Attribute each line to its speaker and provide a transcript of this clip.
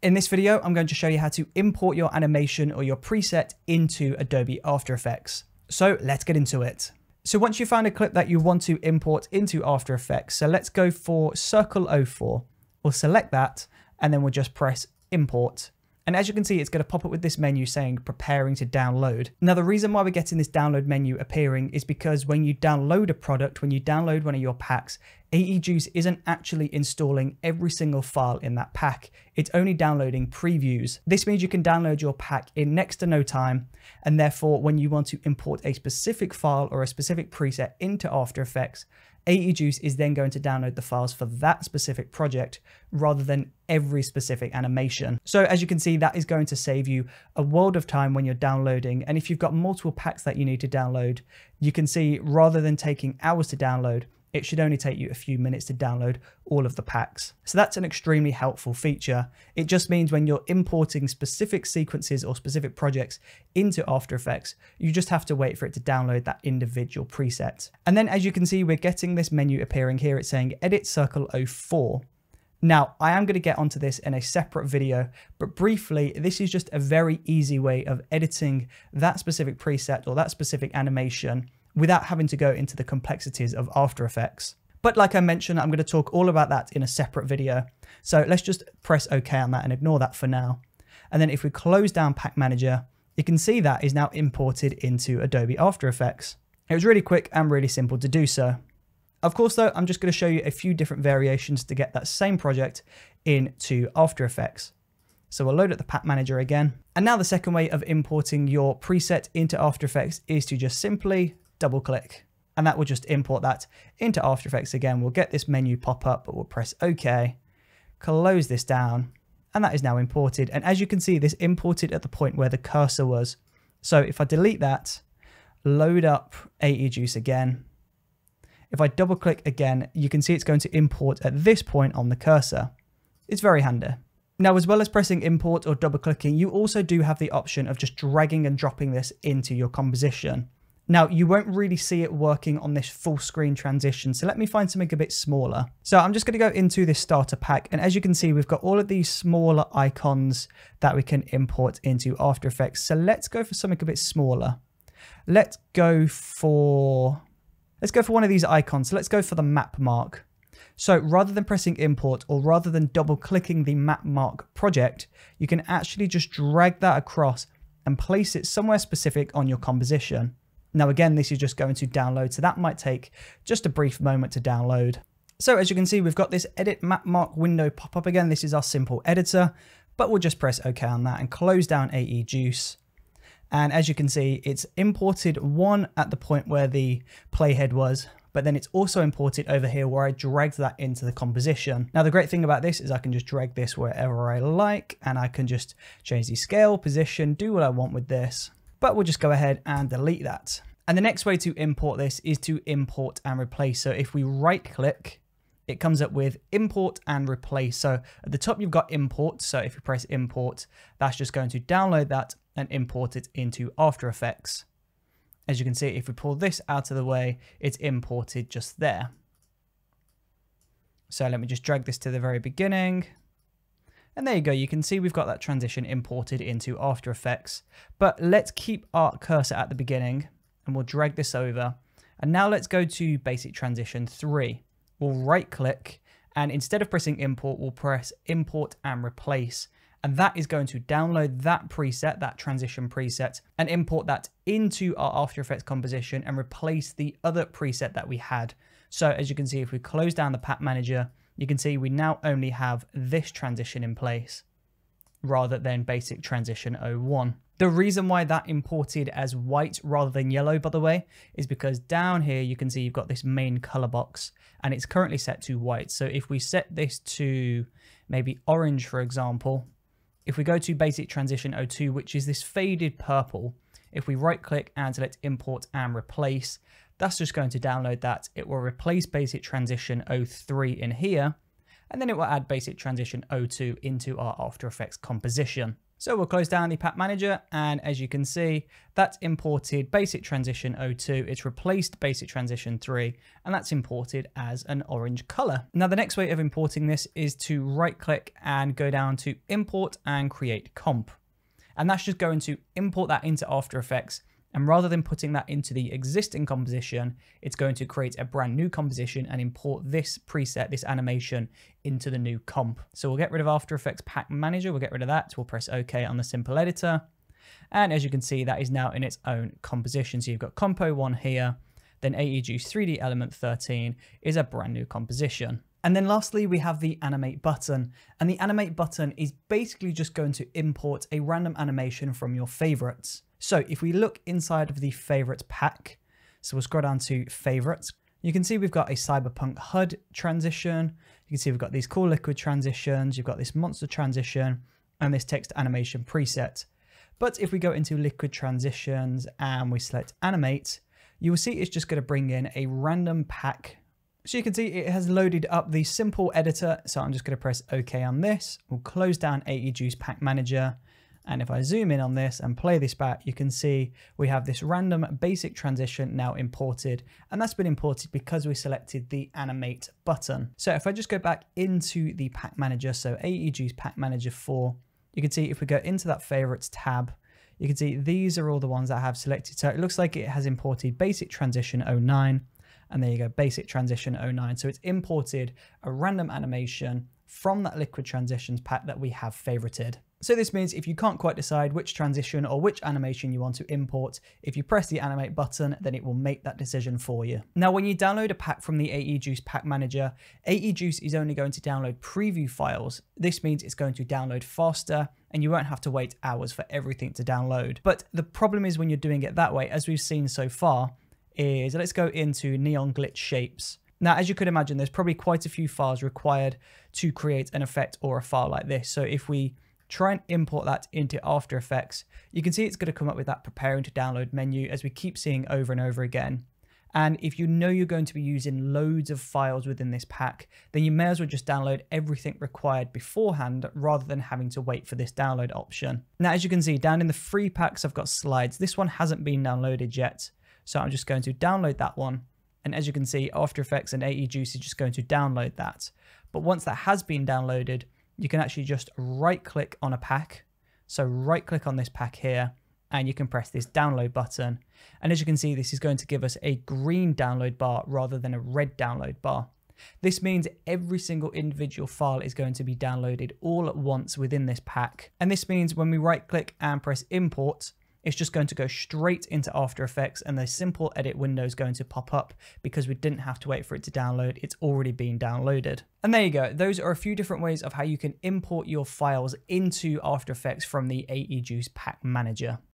Speaker 1: In this video, I'm going to show you how to import your animation or your preset into Adobe After Effects. So let's get into it. So once you find a clip that you want to import into After Effects, so let's go for Circle 04. We'll select that and then we'll just press import. And as you can see, it's going to pop up with this menu saying preparing to download. Now, the reason why we're getting this download menu appearing is because when you download a product, when you download one of your packs, AE Juice isn't actually installing every single file in that pack. It's only downloading previews. This means you can download your pack in next to no time. And therefore, when you want to import a specific file or a specific preset into After Effects, AE Juice is then going to download the files for that specific project rather than every specific animation. So as you can see, that is going to save you a world of time when you're downloading. And if you've got multiple packs that you need to download, you can see rather than taking hours to download, it should only take you a few minutes to download all of the packs. So that's an extremely helpful feature. It just means when you're importing specific sequences or specific projects into After Effects, you just have to wait for it to download that individual preset. And then as you can see, we're getting this menu appearing here. It's saying Edit Circle 04. Now, I am going to get onto this in a separate video, but briefly, this is just a very easy way of editing that specific preset or that specific animation without having to go into the complexities of After Effects. But like I mentioned, I'm going to talk all about that in a separate video. So let's just press OK on that and ignore that for now. And then if we close down Pack Manager, you can see that is now imported into Adobe After Effects. It was really quick and really simple to do so. Of course, though, I'm just going to show you a few different variations to get that same project into After Effects. So we'll load up the Pack Manager again. And now the second way of importing your preset into After Effects is to just simply double click and that will just import that into After Effects again. We'll get this menu pop up, but we'll press OK, close this down, and that is now imported. And as you can see, this imported at the point where the cursor was. So if I delete that, load up AE Juice again, if I double click again, you can see it's going to import at this point on the cursor. It's very handy. Now, as well as pressing import or double clicking, you also do have the option of just dragging and dropping this into your composition. Now, you won't really see it working on this full screen transition, so let me find something a bit smaller. So I'm just going to go into this starter pack, and as you can see, we've got all of these smaller icons that we can import into After Effects. So let's go for something a bit smaller. Let's go for, let's go for one of these icons. So let's go for the map mark. So rather than pressing import or rather than double clicking the map mark project, you can actually just drag that across and place it somewhere specific on your composition. Now again, this is just going to download, so that might take just a brief moment to download. So as you can see, we've got this edit map mark window pop up again. This is our simple editor, but we'll just press OK on that and close down AE Juice. And as you can see, it's imported one at the point where the playhead was, but then it's also imported over here where I dragged that into the composition. Now, the great thing about this is I can just drag this wherever I like, and I can just change the scale, position, do what I want with this but we'll just go ahead and delete that. And the next way to import this is to import and replace. So if we right click, it comes up with import and replace. So at the top, you've got import. So if you press import, that's just going to download that and import it into After Effects. As you can see, if we pull this out of the way, it's imported just there. So let me just drag this to the very beginning. And there you go, you can see we've got that transition imported into After Effects. But let's keep our cursor at the beginning and we'll drag this over. And now let's go to Basic Transition 3. We'll right click and instead of pressing import, we'll press import and replace. And that is going to download that preset, that transition preset, and import that into our After Effects composition and replace the other preset that we had. So as you can see, if we close down the Pack Manager, you can see we now only have this transition in place rather than basic transition 01. The reason why that imported as white rather than yellow, by the way, is because down here you can see you've got this main color box and it's currently set to white. So if we set this to maybe orange, for example, if we go to basic transition 02, which is this faded purple, if we right click and select import and replace, that's just going to download that. It will replace Basic Transition 03 in here, and then it will add Basic Transition 02 into our After Effects composition. So we'll close down the pack manager and as you can see, that's imported basic transition 02. It's replaced basic transition 3 and that's imported as an orange color. Now the next way of importing this is to right click and go down to import and create comp. And that's just going to import that into After Effects and rather than putting that into the existing composition, it's going to create a brand new composition and import this preset, this animation into the new comp. So we'll get rid of After Effects Pack Manager. We'll get rid of that. We'll press OK on the simple editor. And as you can see, that is now in its own composition. So you've got Compo 1 here, then AE Juice 3D Element 13 is a brand new composition. And then lastly, we have the animate button. And the animate button is basically just going to import a random animation from your favorites. So if we look inside of the favorites pack, so we'll scroll down to favorites, you can see we've got a cyberpunk HUD transition. You can see we've got these cool liquid transitions. You've got this monster transition and this text animation preset. But if we go into liquid transitions and we select animate, you will see it's just going to bring in a random pack. So you can see it has loaded up the simple editor. So I'm just going to press OK on this. We'll close down AE Juice Pack Manager and if I zoom in on this and play this back, you can see we have this random basic transition now imported. And that's been imported because we selected the animate button. So if I just go back into the pack manager, so AE Juice pack manager 4, you can see if we go into that favorites tab, you can see these are all the ones that I have selected. So it looks like it has imported basic transition 09 and there you go, basic transition 09. So it's imported a random animation from that liquid transitions pack that we have favorited. So this means if you can't quite decide which transition or which animation you want to import, if you press the animate button, then it will make that decision for you. Now, when you download a pack from the AE Juice Pack Manager, AE Juice is only going to download preview files. This means it's going to download faster and you won't have to wait hours for everything to download. But the problem is when you're doing it that way, as we've seen so far, is let's go into Neon Glitch Shapes. Now, as you could imagine, there's probably quite a few files required to create an effect or a file like this. So if we try and import that into After Effects, you can see it's going to come up with that preparing to download menu as we keep seeing over and over again. And if you know you're going to be using loads of files within this pack, then you may as well just download everything required beforehand rather than having to wait for this download option. Now, as you can see down in the free packs, I've got slides. This one hasn't been downloaded yet. So I'm just going to download that one. And as you can see, After Effects and AE Juice is just going to download that. But once that has been downloaded, you can actually just right click on a pack. So right click on this pack here and you can press this download button. And as you can see, this is going to give us a green download bar rather than a red download bar. This means every single individual file is going to be downloaded all at once within this pack. And this means when we right click and press import, it's just going to go straight into After Effects and the simple edit window is going to pop up because we didn't have to wait for it to download. It's already been downloaded. And there you go. Those are a few different ways of how you can import your files into After Effects from the AE Juice Pack Manager.